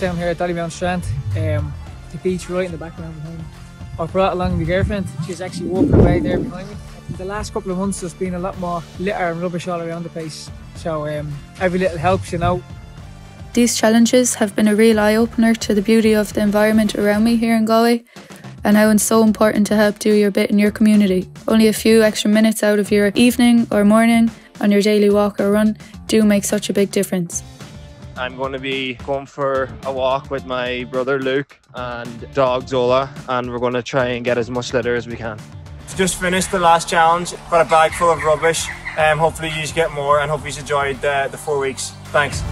down here at Dollymount Strand. Um, the beach right in the background behind me. I brought along my girlfriend. She's actually walking away there behind me. The last couple of months there's been a lot more litter and rubbish all around the place. So um, every little helps, you know. These challenges have been a real eye opener to the beauty of the environment around me here in Galway and how it's so important to help do your bit in your community. Only a few extra minutes out of your evening or morning on your daily walk or run do make such a big difference. I'm going to be going for a walk with my brother Luke and dog Zola, and we're going to try and get as much litter as we can. Just finished the last challenge, got a bag full of rubbish. Um, hopefully, you get more, and hope you enjoyed the, the four weeks. Thanks.